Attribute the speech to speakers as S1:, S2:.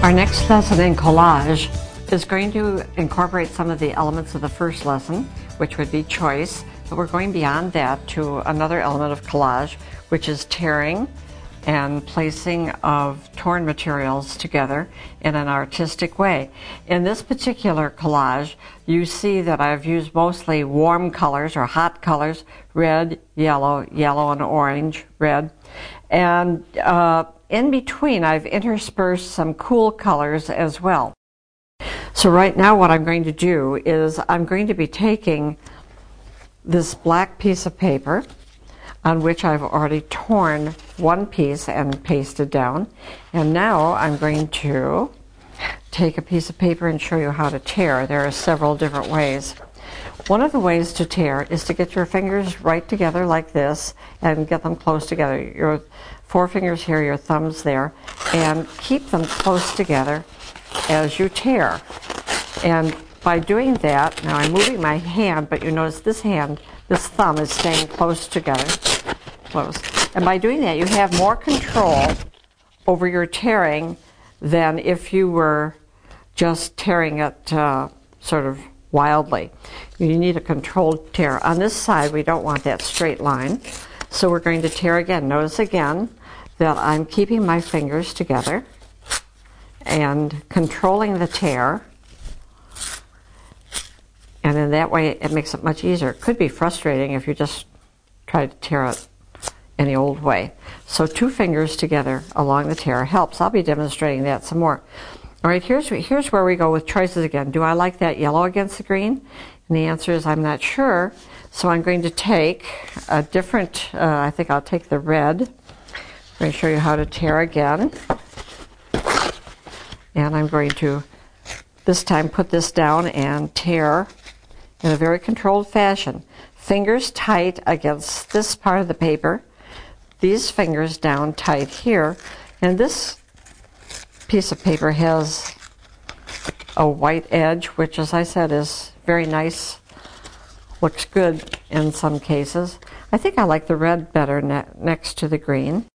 S1: Our next lesson in collage is going to incorporate some of the elements of the first lesson, which would be choice, but we're going beyond that to another element of collage, which is tearing and placing of torn materials together in an artistic way. In this particular collage, you see that I've used mostly warm colors or hot colors, red, yellow, yellow and orange, red, and uh, in between, I've interspersed some cool colors as well. So right now what I'm going to do is I'm going to be taking this black piece of paper on which I've already torn one piece and paste it down. And now I'm going to take a piece of paper and show you how to tear. There are several different ways. One of the ways to tear is to get your fingers right together like this and get them close together. Your forefingers here, your thumbs there, and keep them close together as you tear. And by doing that, now I'm moving my hand, but you notice this hand, this thumb is staying close together, And by doing that, you have more control over your tearing than if you were just tearing it uh, sort of wildly. You need a controlled tear. On this side, we don't want that straight line. So we're going to tear again. Notice again that I'm keeping my fingers together and controlling the tear. And in that way, it makes it much easier. It could be frustrating if you just try to tear it any old way. So two fingers together along the tear helps. I'll be demonstrating that some more. All right, here's, here's where we go with choices again. Do I like that yellow against the green? And the answer is I'm not sure. So I'm going to take a different, uh, I think I'll take the red. I'm going to show you how to tear again. And I'm going to this time put this down and tear in a very controlled fashion. Fingers tight against this part of the paper. These fingers down tight here. And this piece of paper has a white edge, which, as I said, is very nice. Looks good in some cases. I think I like the red better ne next to the green.